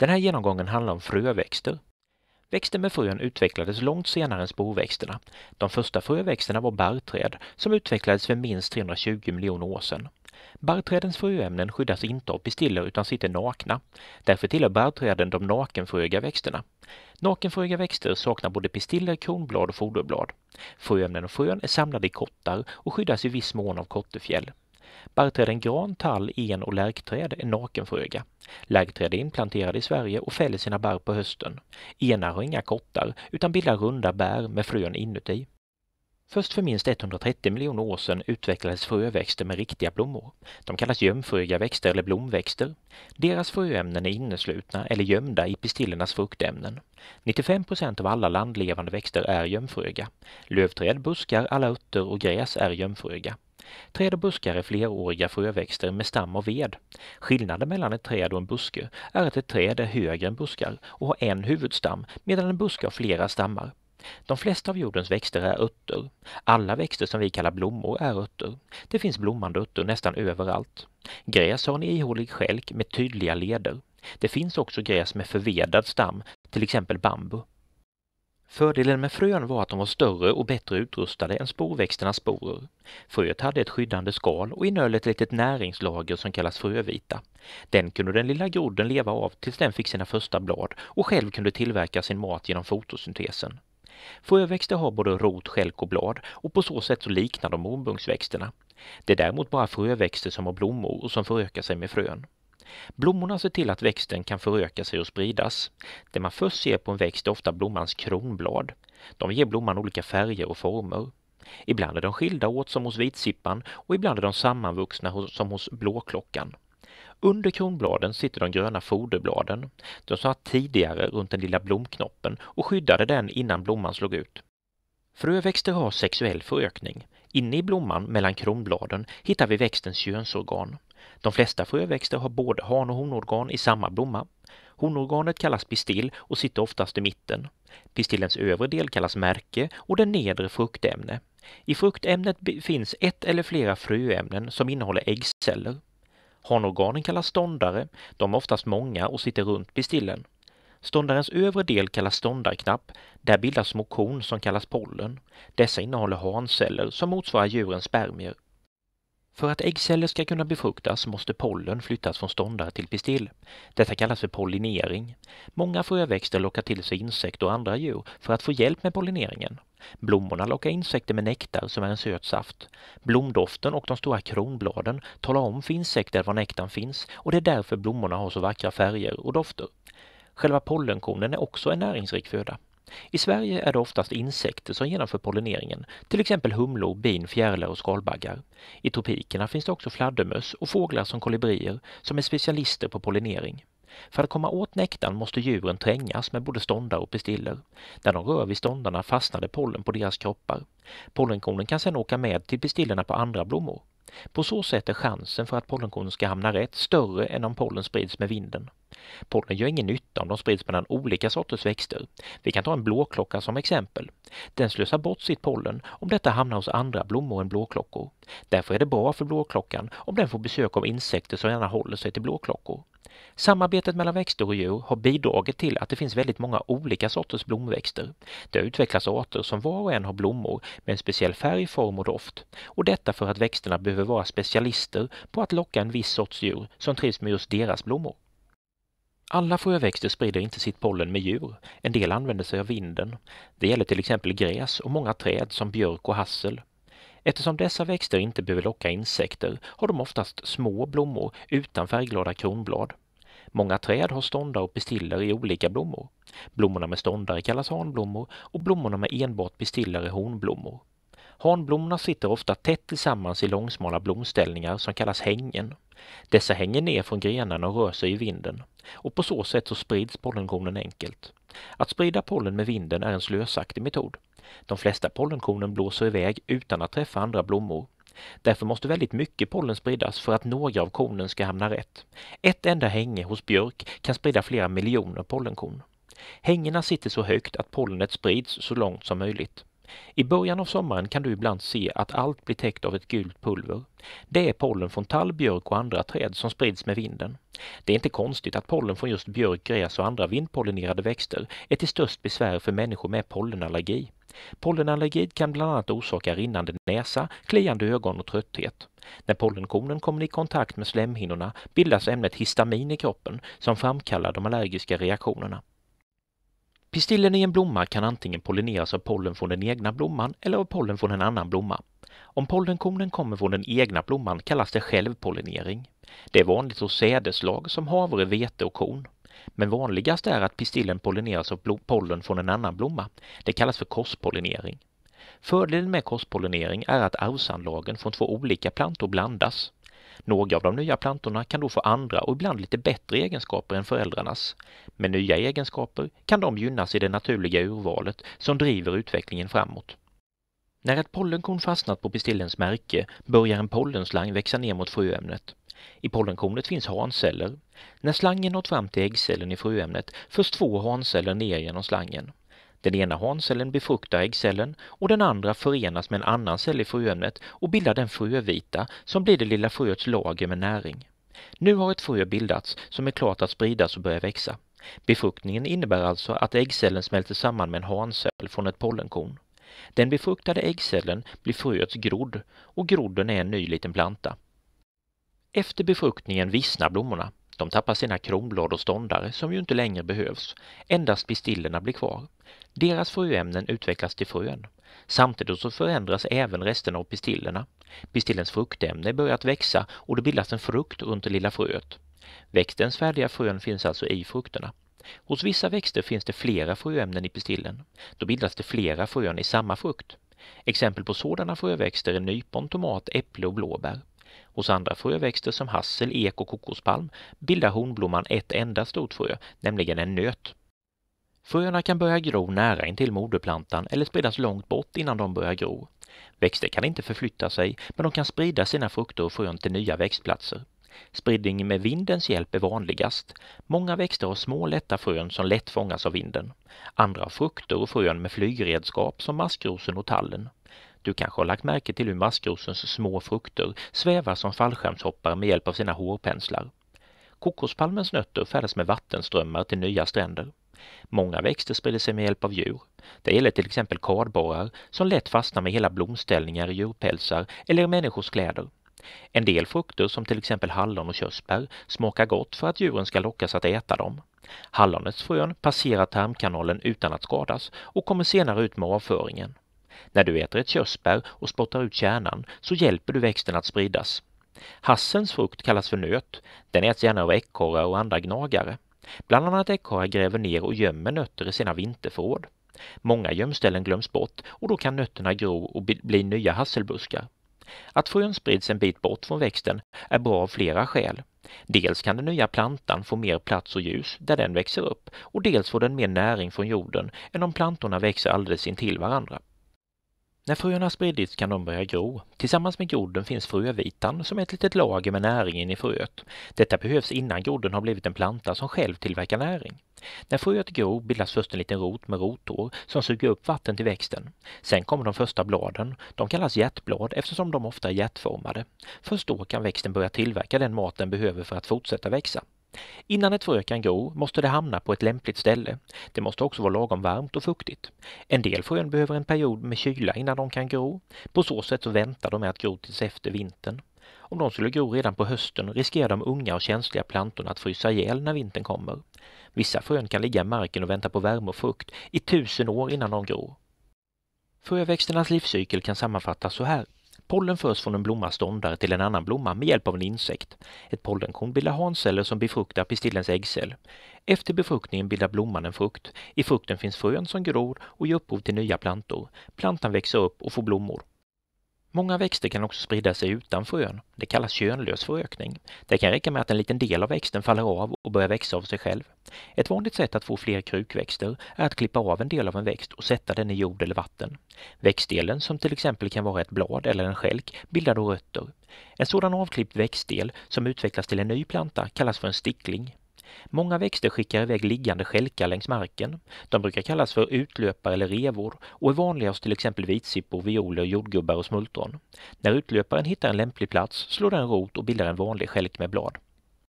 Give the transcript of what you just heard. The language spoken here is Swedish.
Den här genomgången handlar om fröväxter. Växter med frön utvecklades långt senare än sporväxterna. De första fröväxterna var barrträd som utvecklades för minst 320 miljoner år sedan. Barrträdens fröämnen skyddas inte av pistiller utan sitter nakna. Därför tillhör barrträden de nakenfröiga växterna. Nakenfröiga växter saknar både pistiller, kronblad och foderblad. Fröämnen och frön är samlade i kottar och skyddas i viss mån av kottefjäll. Barrträden gran, tall, en och lärkträd är nakenfröga. Lärkträd är inplanterade i Sverige och fäller sina barr på hösten. Enar har inga kottar utan bildar runda bär med frön inuti. Först för minst 130 miljoner år sedan utvecklades fröväxter med riktiga blommor. De kallas gömfröiga växter eller blomväxter. Deras fröämnen är inneslutna eller gömda i pistillernas fruktämnen. 95 procent av alla landlevande växter är gömfröiga. Lövträd, buskar, alla örter och gräs är gömfröiga. Träd och buskar är fleråriga fröväxter med stam och ved. Skillnaden mellan ett träd och en buske är att ett träd är högre än buskar och har en huvudstam medan en buske har flera stammar. De flesta av jordens växter är örter. Alla växter som vi kallar blommor är örter. Det finns blommande örter nästan överallt. Gräs har en ihålig skälk med tydliga leder. Det finns också gräs med förvedad stam, till exempel bambu. Fördelen med frön var att de var större och bättre utrustade än sporväxternas sporer. Fröet hade ett skyddande skal och innehöll ett litet näringslager som kallas frövita. Den kunde den lilla grodden leva av tills den fick sina första blad och själv kunde tillverka sin mat genom fotosyntesen. Fröväxter har både rot, skälk och blad och på så sätt så liknar de ormbunksväxterna. Det är däremot bara fröväxter som har blommor och som förökar sig med frön. Blommorna ser till att växten kan föröka sig och spridas. Det man först ser på en växt är ofta blommans kronblad. De ger blomman olika färger och former. Ibland är de skilda åt som hos vitsippan och ibland är de sammanvuxna som hos blåklockan. Under kronbladen sitter de gröna foderbladen. De satt tidigare runt den lilla blomknoppen och skyddade den innan blomman slog ut. Fröväxter har sexuell förökning. Inne i blomman mellan kronbladen hittar vi växtens könsorgan. De flesta fröväxter har både han och honorgan i samma blomma. Honorganet kallas pistill och sitter oftast i mitten. Pistillens övre del kallas märke och den nedre fruktämne. I fruktämnet finns ett eller flera fröämnen som innehåller äggceller. Hanorganen kallas ståndare, de är oftast många och sitter runt pistillen. Ståndarens övre del kallas ståndarknapp, där bildas små korn som kallas pollen. Dessa innehåller hanceller som motsvarar djurens spermier. För att äggceller ska kunna befruktas måste pollen flyttas från ståndare till pistill. Detta kallas för pollinering. Många fröväxter lockar till sig insekter och andra djur för att få hjälp med pollineringen. Blommorna lockar insekter med nektar som är en söt saft. Blomdoften och de stora kronbladen talar om för insekter var nektarn finns och det är därför blommorna har så vackra färger och dofter. Själva pollenkornen är också en näringsrik föda. I Sverige är det oftast insekter som genomför pollineringen, till exempel humlor, bin, fjärilar och skalbaggar. I tropikerna finns det också fladdermöss och fåglar som kolibrier som är specialister på pollinering. För att komma åt nektarn måste djuren trängas med både ståndar och pistiller. När de rör vid ståndarna fastnar det pollen på deras kroppar. Pollenkornen kan sedan åka med till pistillerna på andra blommor. På så sätt är chansen för att pollenkornen ska hamna rätt större än om pollen sprids med vinden. Pollen gör ingen nytta om de sprids mellan olika sorters växter. Vi kan ta en blåklocka som exempel. Den slösar bort sitt pollen om detta hamnar hos andra blommor än blåklockor. Därför är det bra för blåklockan om den får besök av insekter som gärna håller sig till blåklockor. Samarbetet mellan växter och djur har bidragit till att det finns väldigt många olika sorters blomväxter. Det har utvecklats arter som var och en har blommor med en speciell färg, form och doft. Och detta för att växterna behöver vara specialister på att locka en viss sorts djur som trivs med just deras blommor. Alla fröväxter sprider inte sitt pollen med djur. En del använder sig av vinden. Det gäller till exempel gräs och många träd som björk och hassel. Eftersom dessa växter inte behöver locka insekter har de oftast små blommor utan färgglada kronblad. Många träd har ståndar och pistiller i olika blommor. Blommorna med ståndare kallas hanblommor och blommorna med enbart pistiller är honblommor. Hanblommorna sitter ofta tätt tillsammans i långsmala blomställningar som kallas hängen. Dessa hänger ner från grenarna och rör sig i vinden och på så sätt så sprids pollenkornen enkelt. Att sprida pollen med vinden är en slösaktig metod. De flesta pollenkornen blåser iväg utan att träffa andra blommor. Därför måste väldigt mycket pollen spridas för att några av kornen ska hamna rätt. Ett enda hänge hos björk kan sprida flera miljoner pollenkorn. Hängena sitter så högt att pollenet sprids så långt som möjligt. I början av sommaren kan du ibland se att allt blir täckt av ett gult pulver. Det är pollen från tall, björk och andra träd som sprids med vinden. Det är inte konstigt att pollen från just björk, gräs och andra vindpollinerade växter är till störst besvär för människor med pollenallergi. Pollenallergi kan bland annat orsaka rinnande näsa, kliande ögon och trötthet. När pollenkornen kommer i kontakt med slemhinnorna bildas ämnet histamin i kroppen som framkallar de allergiska reaktionerna. Pistillen i en blomma kan antingen pollineras av pollen från den egna blomman eller av pollen från en annan blomma. Om pollenkornen kommer från den egna blomman kallas det självpollinering. Det är vanligt hos sädeslag som havre, vete och korn. Men vanligast är att pistillen pollineras av pollen från en annan blomma. Det kallas för korspollinering. Fördelen med korspollinering är att arvsanlagen från två olika plantor blandas. Några av de nya plantorna kan då få andra och ibland lite bättre egenskaper än föräldrarnas. Med nya egenskaper kan de gynnas i det naturliga urvalet som driver utvecklingen framåt. När ett pollenkorn fastnat på pistillens märke börjar en pollenslang växa ner mot fröämnet. I pollenkornet finns hanceller. När slangen nått fram till äggcellen i fröämnet förs två hanceller ner genom slangen. Den ena hancellen befruktar äggcellen och den andra förenas med en annan cell i fröämnet och bildar den frövita som blir det lilla fröets lager med näring. Nu har ett frö bildats som är klart att spridas och börja växa. Befruktningen innebär alltså att äggcellen smälter samman med en hancell från ett pollenkorn. Den befruktade äggcellen blir fröets grodd och grodden är en ny liten planta. Efter befruktningen vissnar blommorna. De tappar sina kronblad och ståndare som ju inte längre behövs. Endast pistillerna blir kvar. Deras fröämnen utvecklas till frön. Samtidigt så förändras även resten av pistillerna. Pistillens fruktämne börjar att växa och det bildas en frukt runt det lilla fröet. Växtens färdiga frön finns alltså i frukterna. Hos vissa växter finns det flera fröämnen i pistillen. Då bildas det flera frön i samma frukt. Exempel på sådana fröväxter är nypon, tomat, äpple och blåbär. Hos andra fröväxter som hassel, ek och kokospalm bildar hornblomman ett enda stort frö, nämligen en nöt. Fröna kan börja gro nära intill moderplantan eller spridas långt bort innan de börjar gro. Växter kan inte förflytta sig, men de kan sprida sina frukter och frön till nya växtplatser. Spridning med vindens hjälp är vanligast. Många växter har små lätta frön som lätt fångas av vinden. Andra har frukter och frön med flygredskap som maskrosen och tallen. Du kanske har lagt märke till hur maskrosens små frukter svävar som fallskärmshoppare med hjälp av sina hårpenslar. Kokospalmens nötter färdas med vattenströmmar till nya stränder. Många växter sprider sig med hjälp av djur. Det gäller till exempel kardborrar som lätt fastnar med hela blomställningar i djurpälsar eller i människors kläder. En del frukter som till exempel hallon och körsbär smakar gott för att djuren ska lockas att äta dem. Hallonets frön passerar tarmkanalen utan att skadas och kommer senare ut med avföringen. När du äter ett körsbär och spottar ut kärnan så hjälper du växten att spridas. Hassens frukt kallas för nöt. Den äts gärna av ekorrar och andra gnagare. Bland annat ekorrar gräver ner och gömmer nötter i sina vinterförråd. Många gömställen glöms bort och då kan nötterna gro och bli nya hasselbuskar. Att frön sprids en bit bort från växten är bra av flera skäl. Dels kan den nya plantan få mer plats och ljus där den växer upp och dels får den mer näring från jorden än om plantorna växer alldeles intill varandra. När fröna spridits kan de börja gro. Tillsammans med grodden finns frövitan som är ett litet lager med näringen i fröet. Detta behövs innan grodden har blivit en planta som själv tillverkar näring. När fröet gror bildas först en liten rot med rotor som suger upp vatten till växten. Sen kommer de första bladen. De kallas hjärtblad eftersom de ofta är hjärtformade. Först då kan växten börja tillverka den mat den behöver för att fortsätta växa. Innan ett frö kan gro måste det hamna på ett lämpligt ställe. Det måste också vara lagom varmt och fuktigt. En del frön behöver en period med kyla innan de kan gro. På så sätt så väntar de med att gro tills efter vintern. Om de skulle gro redan på hösten riskerar de unga och känsliga plantorna att frysa ihjäl när vintern kommer. Vissa frön kan ligga i marken och vänta på värme och fukt i tusen år innan de gror. Fröväxternas livscykel kan sammanfattas så här. Pollen förs från en blommas ståndare till en annan blomma med hjälp av en insekt. Ett pollenkorn bildar hanceller som befruktar pistillens äggcell. Efter befruktningen bildar blomman en frukt. I frukten finns frön som gror och ger upphov till nya plantor. Plantan växer upp och får blommor. Många växter kan också sprida sig utan frön. Det kallas könlös förökning. Det kan räcka med att en liten del av växten faller av och börjar växa av sig själv. Ett vanligt sätt att få fler krukväxter är att klippa av en del av en växt och sätta den i jord eller vatten. Växtdelen, som till exempel kan vara ett blad eller en skälk, bildar då rötter. En sådan avklippt växtdel som utvecklas till en ny planta kallas för en stickling. Många växter skickar iväg liggande skälkar längs marken. De brukar kallas för utlöpare eller revor och är vanliga hos till exempel vitsippor, violer, jordgubbar och smultron. När utlöparen hittar en lämplig plats slår den rot och bildar en vanlig skälk med blad.